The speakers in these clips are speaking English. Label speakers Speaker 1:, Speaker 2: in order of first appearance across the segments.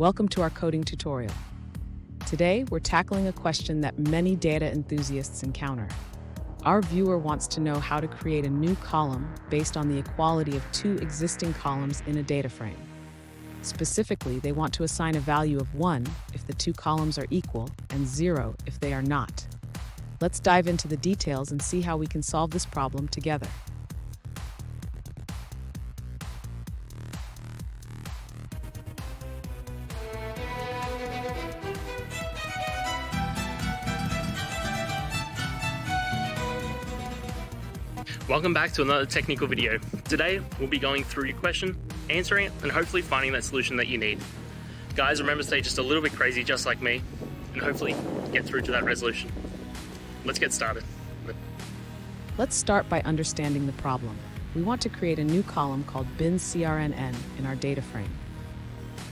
Speaker 1: Welcome to our coding tutorial. Today, we're tackling a question that many data enthusiasts encounter. Our viewer wants to know how to create a new column based on the equality of two existing columns in a data frame. Specifically, they want to assign a value of 1 if the two columns are equal and 0 if they are not. Let's dive into the details and see how we can solve this problem together.
Speaker 2: Welcome back to another technical video. Today, we'll be going through your question, answering it, and hopefully finding that solution that you need. Guys, remember to stay just a little bit crazy, just like me, and hopefully get through to that resolution. Let's get started.
Speaker 1: Let's start by understanding the problem. We want to create a new column called bin CRNN in our data frame.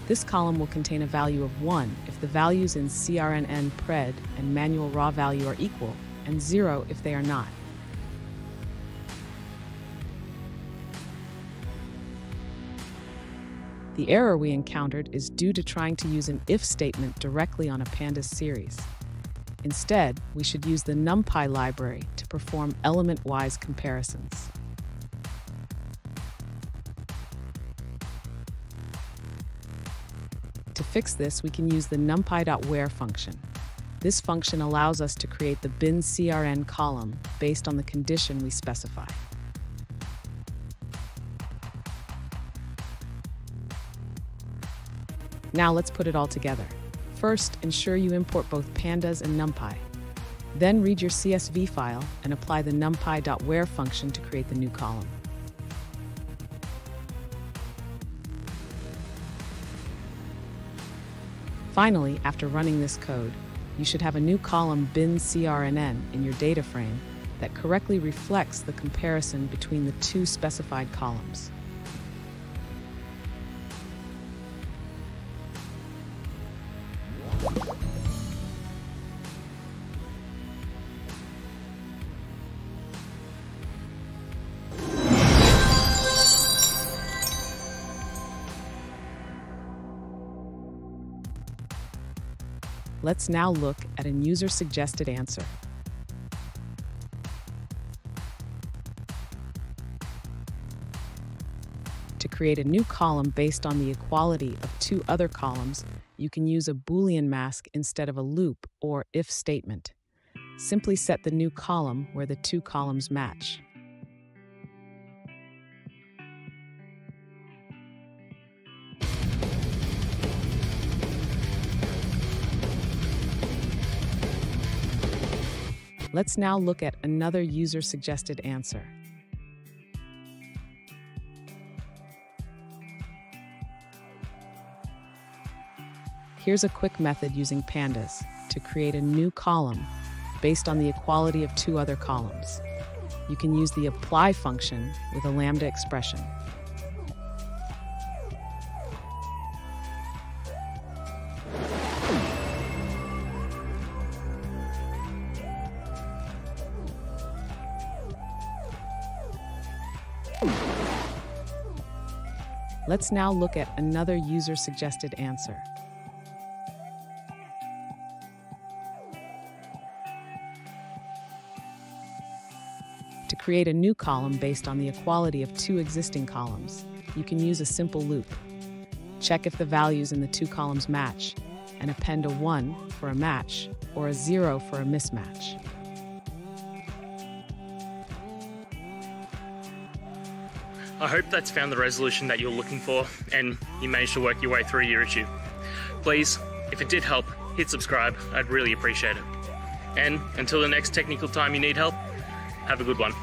Speaker 1: This column will contain a value of 1 if the values in CRNN pred and manual raw value are equal, and 0 if they are not. The error we encountered is due to trying to use an if statement directly on a pandas series. Instead, we should use the NumPy library to perform element-wise comparisons. To fix this, we can use the numpy.where function. This function allows us to create the bin CRN column based on the condition we specify. Now let's put it all together. First, ensure you import both pandas and numpy. Then read your CSV file and apply the numpy.where function to create the new column. Finally, after running this code, you should have a new column bin CRNN in your data frame that correctly reflects the comparison between the two specified columns. Let's now look at a user-suggested answer. To create a new column based on the equality of two other columns, you can use a Boolean mask instead of a loop or if statement. Simply set the new column where the two columns match. Let's now look at another user-suggested answer. Here's a quick method using pandas to create a new column based on the equality of two other columns. You can use the apply function with a lambda expression. Let's now look at another user-suggested answer. To create a new column based on the equality of two existing columns, you can use a simple loop. Check if the values in the two columns match, and append a 1 for a match or a 0 for a mismatch.
Speaker 2: I hope that's found the resolution that you're looking for and you managed to work your way through your issue. Please, if it did help, hit subscribe. I'd really appreciate it. And until the next technical time you need help, have a good one.